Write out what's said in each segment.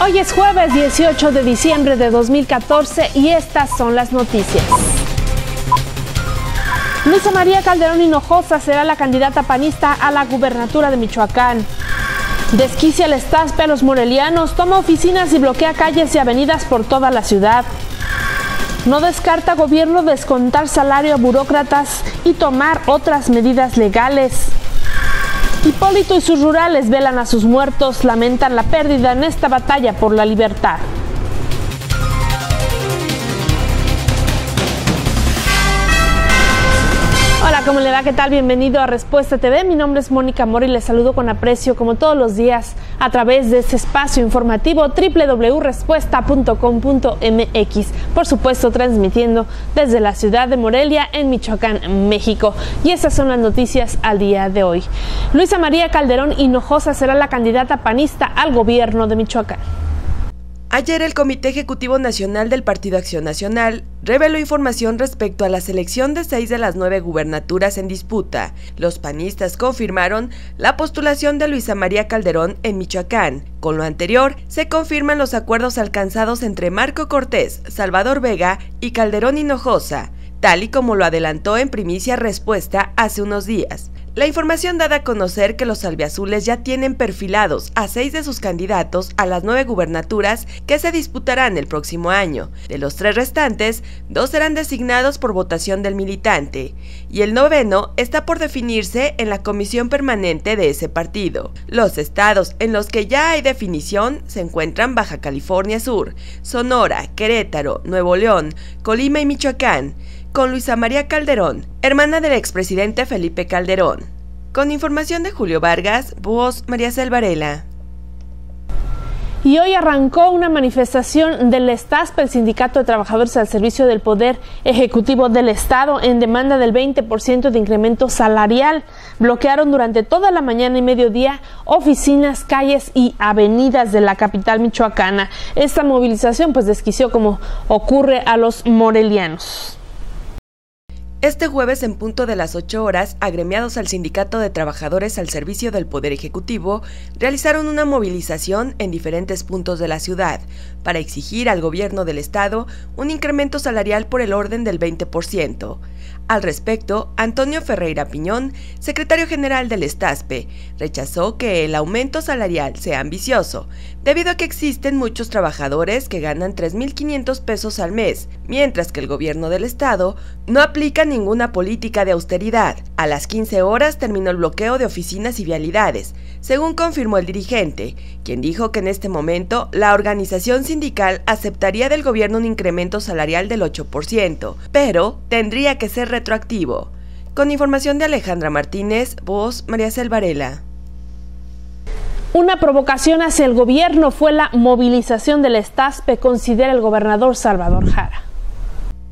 Hoy es jueves 18 de diciembre de 2014 y estas son las noticias. Luisa María Calderón Hinojosa será la candidata panista a la gubernatura de Michoacán. Desquicia el estaspe a los morelianos, toma oficinas y bloquea calles y avenidas por toda la ciudad. No descarta gobierno descontar salario a burócratas y tomar otras medidas legales. Hipólito y sus rurales velan a sus muertos, lamentan la pérdida en esta batalla por la libertad. Hola, ¿cómo le va? ¿Qué tal? Bienvenido a Respuesta TV. Mi nombre es Mónica Mori y les saludo con aprecio como todos los días a través de este espacio informativo www.respuesta.com.mx. Por supuesto, transmitiendo desde la ciudad de Morelia en Michoacán, México. Y estas son las noticias al día de hoy. Luisa María Calderón Hinojosa será la candidata panista al gobierno de Michoacán. Ayer el Comité Ejecutivo Nacional del Partido Acción Nacional reveló información respecto a la selección de seis de las nueve gubernaturas en disputa. Los panistas confirmaron la postulación de Luisa María Calderón en Michoacán. Con lo anterior, se confirman los acuerdos alcanzados entre Marco Cortés, Salvador Vega y Calderón Hinojosa, tal y como lo adelantó en primicia respuesta hace unos días. La información dada a conocer que los albiazules ya tienen perfilados a seis de sus candidatos a las nueve gubernaturas que se disputarán el próximo año. De los tres restantes, dos serán designados por votación del militante, y el noveno está por definirse en la comisión permanente de ese partido. Los estados en los que ya hay definición se encuentran Baja California Sur, Sonora, Querétaro, Nuevo León, Colima y Michoacán con Luisa María Calderón, hermana del expresidente Felipe Calderón. Con información de Julio Vargas, voz María Selvarela. Y hoy arrancó una manifestación del STASP, el Sindicato de Trabajadores al Servicio del Poder Ejecutivo del Estado, en demanda del 20% de incremento salarial. Bloquearon durante toda la mañana y mediodía oficinas, calles y avenidas de la capital michoacana. Esta movilización pues desquició como ocurre a los morelianos. Este jueves, en punto de las 8 horas, agremiados al Sindicato de Trabajadores al Servicio del Poder Ejecutivo realizaron una movilización en diferentes puntos de la ciudad para exigir al gobierno del Estado un incremento salarial por el orden del 20%. Al respecto, Antonio Ferreira Piñón, secretario general del Estaspe, rechazó que el aumento salarial sea ambicioso, debido a que existen muchos trabajadores que ganan 3.500 pesos al mes, mientras que el gobierno del estado no aplica ninguna política de austeridad. A las 15 horas terminó el bloqueo de oficinas y vialidades, según confirmó el dirigente, quien dijo que en este momento la organización sindical aceptaría del gobierno un incremento salarial del 8%, pero tendría que ser retroactivo. Con información de Alejandra Martínez, voz María Selvarela. Una provocación hacia el gobierno fue la movilización del Estaspe, considera el gobernador Salvador Jara.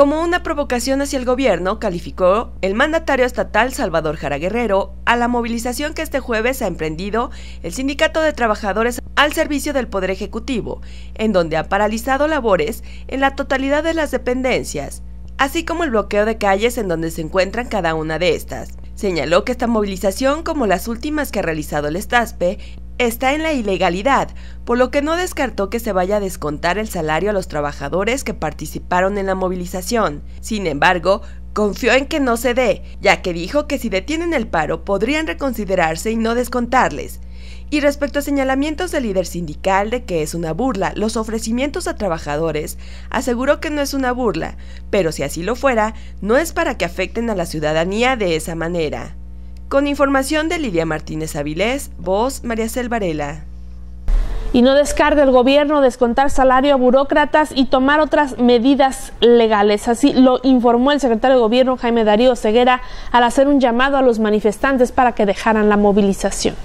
Como una provocación hacia el gobierno, calificó el mandatario estatal Salvador Jara Guerrero a la movilización que este jueves ha emprendido el Sindicato de Trabajadores al servicio del Poder Ejecutivo, en donde ha paralizado labores en la totalidad de las dependencias, así como el bloqueo de calles en donde se encuentran cada una de estas. Señaló que esta movilización, como las últimas que ha realizado el Estaspe, está en la ilegalidad, por lo que no descartó que se vaya a descontar el salario a los trabajadores que participaron en la movilización. Sin embargo, confió en que no se dé, ya que dijo que si detienen el paro podrían reconsiderarse y no descontarles. Y respecto a señalamientos del líder sindical de que es una burla los ofrecimientos a trabajadores, aseguró que no es una burla, pero si así lo fuera, no es para que afecten a la ciudadanía de esa manera. Con información de Lidia Martínez Avilés, voz María Selvarela. Y no descarga el gobierno descontar salario a burócratas y tomar otras medidas legales. Así lo informó el secretario de gobierno Jaime Darío Ceguera al hacer un llamado a los manifestantes para que dejaran la movilización.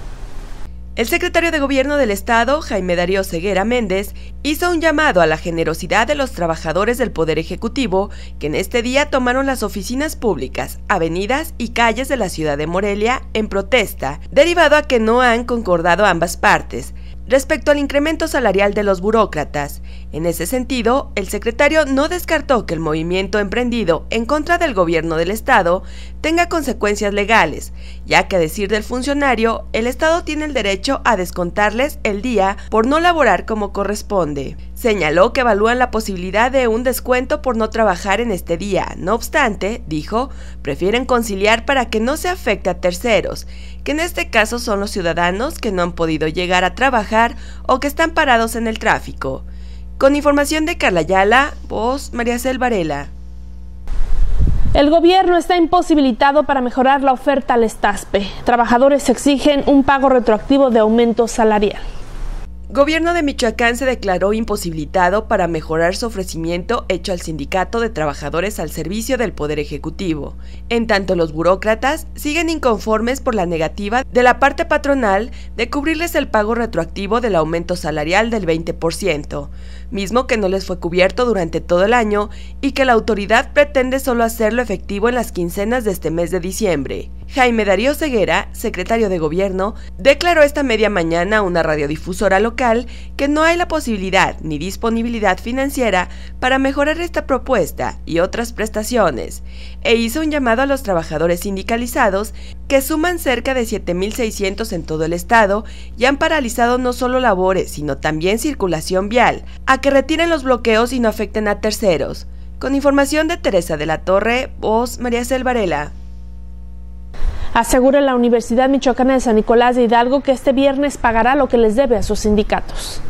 El secretario de Gobierno del Estado, Jaime Darío Ceguera Méndez, hizo un llamado a la generosidad de los trabajadores del Poder Ejecutivo que en este día tomaron las oficinas públicas, avenidas y calles de la ciudad de Morelia en protesta, derivado a que no han concordado ambas partes respecto al incremento salarial de los burócratas, En ese sentido, el secretario no descartó que el movimiento emprendido en contra del gobierno del Estado tenga consecuencias legales, ya que a decir del funcionario, el Estado tiene el derecho a descontarles el día por no laborar como corresponde. Señaló que evalúan la posibilidad de un descuento por no trabajar en este día. No obstante, dijo, prefieren conciliar para que no se afecte a terceros, que en este caso son los ciudadanos que no han podido llegar a trabajar o que están parados en el tráfico. Con información de Carla Yala, voz María Cel Varela. El gobierno está imposibilitado para mejorar la oferta al Estaspe. Trabajadores exigen un pago retroactivo de aumento salarial. Gobierno de Michoacán se declaró imposibilitado para mejorar su ofrecimiento hecho al Sindicato de Trabajadores al servicio del Poder Ejecutivo. En tanto, los burócratas siguen inconformes por la negativa de la parte patronal de cubrirles el pago retroactivo del aumento salarial del 20%, mismo que no les fue cubierto durante todo el año y que la autoridad pretende solo hacerlo efectivo en las quincenas de este mes de diciembre. Jaime Darío Ceguera, secretario de Gobierno, declaró esta media mañana a una radiodifusora local que no hay la posibilidad ni disponibilidad financiera para mejorar esta propuesta y otras prestaciones, e hizo un llamado a los trabajadores sindicalizados que suman cerca de 7.600 en todo el estado y han paralizado no solo labores, sino también circulación vial, a que retiren los bloqueos y no afecten a terceros. Con información de Teresa de la Torre, voz María Selvarela asegura la Universidad Michoacana de San Nicolás de Hidalgo que este viernes pagará lo que les debe a sus sindicatos.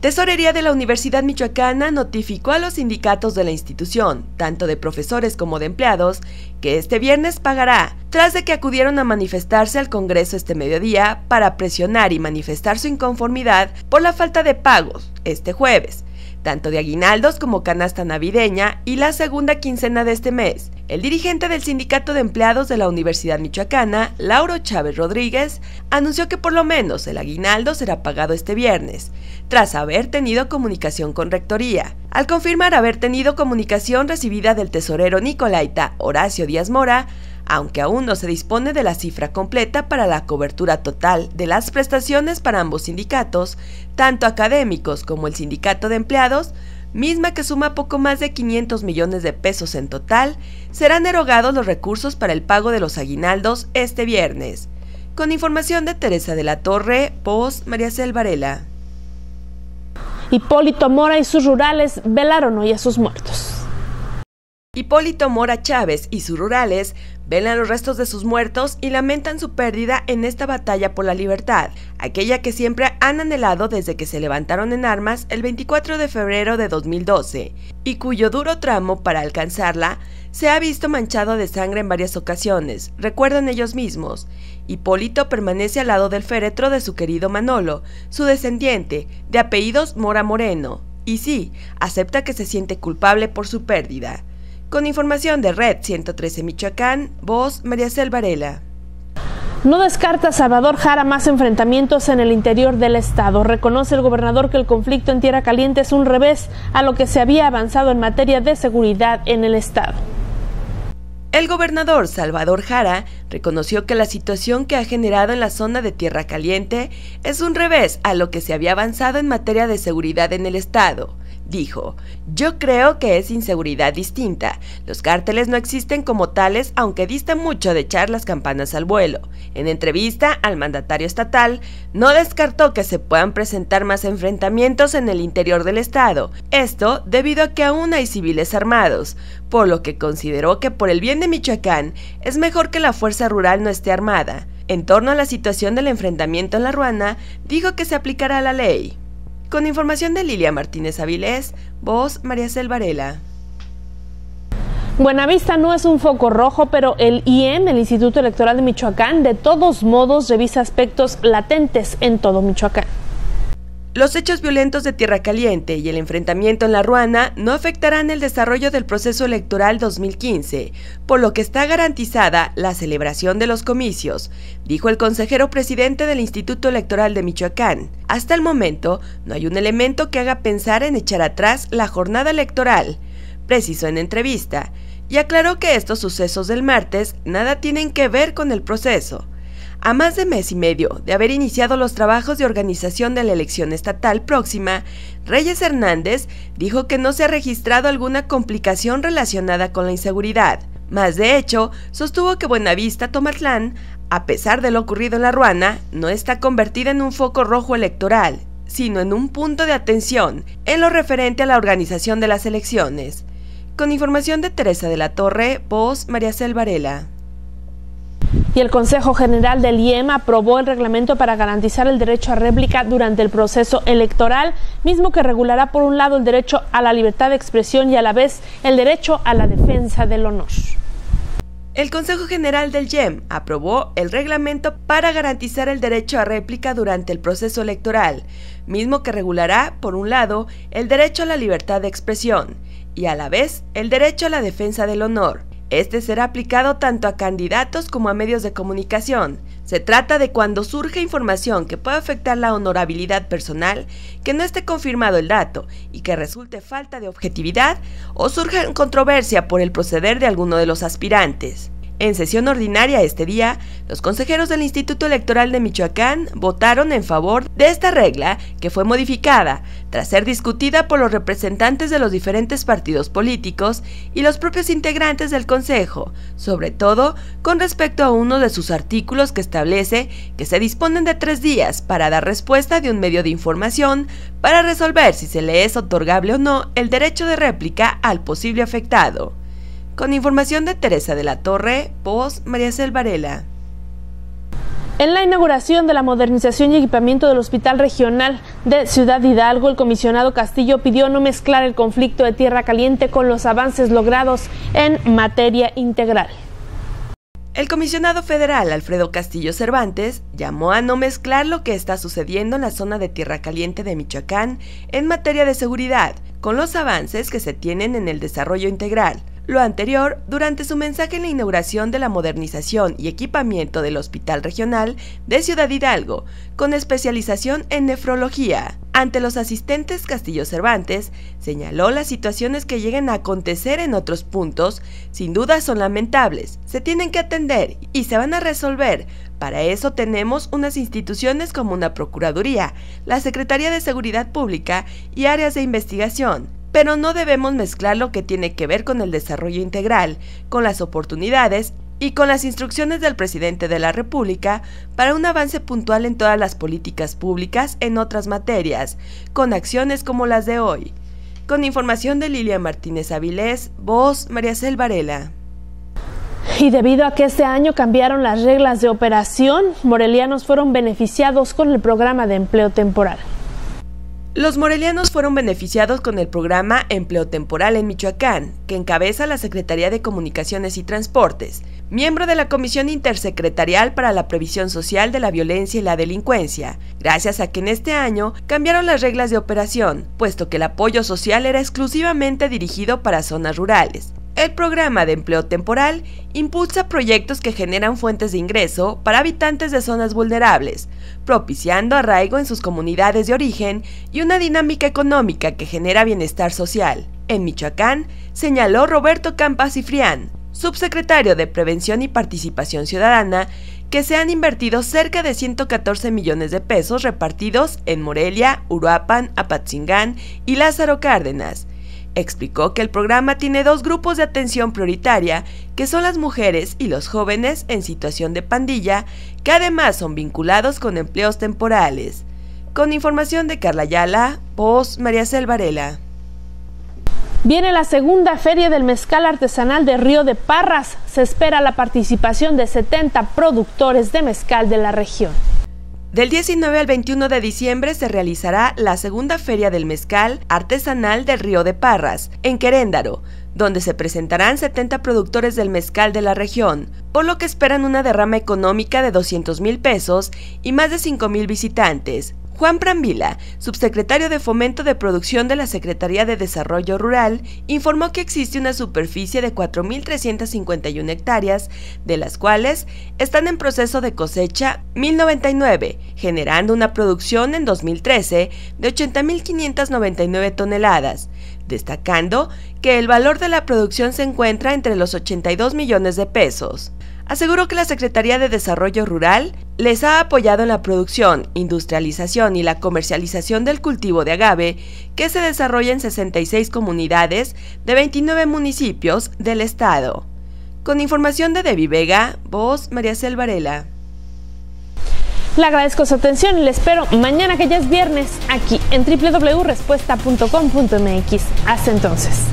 Tesorería de la Universidad Michoacana notificó a los sindicatos de la institución, tanto de profesores como de empleados, que este viernes pagará, tras de que acudieron a manifestarse al Congreso este mediodía para presionar y manifestar su inconformidad por la falta de pagos este jueves, tanto de aguinaldos como canasta navideña y la segunda quincena de este mes. El dirigente del Sindicato de Empleados de la Universidad Michoacana, Lauro Chávez Rodríguez, anunció que por lo menos el aguinaldo será pagado este viernes, tras haber tenido comunicación con Rectoría. Al confirmar haber tenido comunicación recibida del tesorero Nicolaita Horacio Díaz Mora, aunque aún no se dispone de la cifra completa para la cobertura total de las prestaciones para ambos sindicatos, tanto académicos como el sindicato de empleados, misma que suma poco más de 500 millones de pesos en total, serán erogados los recursos para el pago de los aguinaldos este viernes. Con información de Teresa de la Torre, voz María Cel Varela. Hipólito Mora y sus rurales velaron hoy a sus muertos. Hipólito Mora Chávez y sus rurales velan los restos de sus muertos y lamentan su pérdida en esta batalla por la libertad, aquella que siempre han anhelado desde que se levantaron en armas el 24 de febrero de 2012, y cuyo duro tramo para alcanzarla se ha visto manchado de sangre en varias ocasiones, recuerdan ellos mismos. Hipólito permanece al lado del féretro de su querido Manolo, su descendiente, de apellidos Mora Moreno, y sí, acepta que se siente culpable por su pérdida. Con información de Red 113 Michoacán, voz María Cel Varela. No descarta Salvador Jara más enfrentamientos en el interior del estado. Reconoce el gobernador que el conflicto en Tierra Caliente es un revés a lo que se había avanzado en materia de seguridad en el estado. El gobernador Salvador Jara reconoció que la situación que ha generado en la zona de Tierra Caliente es un revés a lo que se había avanzado en materia de seguridad en el estado dijo, yo creo que es inseguridad distinta. Los cárteles no existen como tales, aunque distan mucho de echar las campanas al vuelo. En entrevista al mandatario estatal, no descartó que se puedan presentar más enfrentamientos en el interior del estado, esto debido a que aún hay civiles armados, por lo que consideró que por el bien de Michoacán es mejor que la fuerza rural no esté armada. En torno a la situación del enfrentamiento en la Ruana, dijo que se aplicará la ley. Con información de Lilia Martínez Avilés, voz María Cel Varela. Buenavista no es un foco rojo, pero el IEM, el Instituto Electoral de Michoacán, de todos modos revisa aspectos latentes en todo Michoacán. Los hechos violentos de Tierra Caliente y el enfrentamiento en la Ruana no afectarán el desarrollo del proceso electoral 2015, por lo que está garantizada la celebración de los comicios, dijo el consejero presidente del Instituto Electoral de Michoacán. Hasta el momento, no hay un elemento que haga pensar en echar atrás la jornada electoral, precisó en entrevista, y aclaró que estos sucesos del martes nada tienen que ver con el proceso. A más de mes y medio de haber iniciado los trabajos de organización de la elección estatal próxima, Reyes Hernández dijo que no se ha registrado alguna complicación relacionada con la inseguridad. Más de hecho, sostuvo que Buenavista Tomatlán, a pesar de lo ocurrido en la Ruana, no está convertida en un foco rojo electoral, sino en un punto de atención en lo referente a la organización de las elecciones. Con información de Teresa de la Torre, voz María Cel Varela y el Consejo General del IEM aprobó el reglamento para garantizar el derecho a réplica durante el proceso electoral, mismo que regulará por un lado el derecho a la libertad de expresión y a la vez el derecho a la defensa del honor. El Consejo General del IEM aprobó el reglamento para garantizar el derecho a réplica durante el proceso electoral, mismo que regulará, por un lado, el derecho a la libertad de expresión y a la vez el derecho a la defensa del honor. Este será aplicado tanto a candidatos como a medios de comunicación. Se trata de cuando surge información que pueda afectar la honorabilidad personal, que no esté confirmado el dato y que resulte falta de objetividad o surja controversia por el proceder de alguno de los aspirantes. En sesión ordinaria este día, los consejeros del Instituto Electoral de Michoacán votaron en favor de esta regla que fue modificada tras ser discutida por los representantes de los diferentes partidos políticos y los propios integrantes del Consejo, sobre todo con respecto a uno de sus artículos que establece que se disponen de tres días para dar respuesta de un medio de información para resolver si se le es otorgable o no el derecho de réplica al posible afectado. Con información de Teresa de la Torre, voz María Cel Varela. En la inauguración de la modernización y equipamiento del Hospital Regional de Ciudad Hidalgo, el comisionado Castillo pidió no mezclar el conflicto de Tierra Caliente con los avances logrados en materia integral. El comisionado federal Alfredo Castillo Cervantes llamó a no mezclar lo que está sucediendo en la zona de Tierra Caliente de Michoacán en materia de seguridad con los avances que se tienen en el desarrollo integral. Lo anterior durante su mensaje en la inauguración de la modernización y equipamiento del Hospital Regional de Ciudad Hidalgo, con especialización en nefrología. Ante los asistentes Castillo Cervantes, señaló las situaciones que lleguen a acontecer en otros puntos, sin duda son lamentables, se tienen que atender y se van a resolver. Para eso tenemos unas instituciones como una Procuraduría, la Secretaría de Seguridad Pública y áreas de investigación, pero no debemos mezclar lo que tiene que ver con el desarrollo integral, con las oportunidades y con las instrucciones del presidente de la República para un avance puntual en todas las políticas públicas en otras materias, con acciones como las de hoy. Con información de Lilia Martínez Avilés, voz María Cel Varela. Y debido a que este año cambiaron las reglas de operación, morelianos fueron beneficiados con el programa de empleo temporal. Los morelianos fueron beneficiados con el programa Empleo Temporal en Michoacán, que encabeza la Secretaría de Comunicaciones y Transportes, miembro de la Comisión Intersecretarial para la Previsión Social de la Violencia y la Delincuencia, gracias a que en este año cambiaron las reglas de operación, puesto que el apoyo social era exclusivamente dirigido para zonas rurales. El programa de empleo temporal impulsa proyectos que generan fuentes de ingreso para habitantes de zonas vulnerables, propiciando arraigo en sus comunidades de origen y una dinámica económica que genera bienestar social. En Michoacán, señaló Roberto Campas Cifrián, subsecretario de Prevención y Participación Ciudadana, que se han invertido cerca de 114 millones de pesos repartidos en Morelia, Uruapan, Apatzingán y Lázaro Cárdenas, Explicó que el programa tiene dos grupos de atención prioritaria, que son las mujeres y los jóvenes en situación de pandilla, que además son vinculados con empleos temporales. Con información de Carla Ayala, voz María Cel Varela. Viene la segunda feria del mezcal artesanal de Río de Parras. Se espera la participación de 70 productores de mezcal de la región. Del 19 al 21 de diciembre se realizará la segunda Feria del Mezcal Artesanal del Río de Parras, en Queréndaro, donde se presentarán 70 productores del mezcal de la región, por lo que esperan una derrama económica de 200 mil pesos y más de 5 mil visitantes, Juan Prambila, subsecretario de Fomento de Producción de la Secretaría de Desarrollo Rural, informó que existe una superficie de 4.351 hectáreas, de las cuales están en proceso de cosecha 1.099, generando una producción en 2013 de 80.599 toneladas, destacando que el valor de la producción se encuentra entre los 82 millones de pesos. Aseguró que la Secretaría de Desarrollo Rural les ha apoyado en la producción, industrialización y la comercialización del cultivo de agave que se desarrolla en 66 comunidades de 29 municipios del estado. Con información de Debbie Vega, voz María Selvarela. Le agradezco su atención y le espero mañana que ya es viernes aquí en www.respuesta.com.mx. Hasta entonces.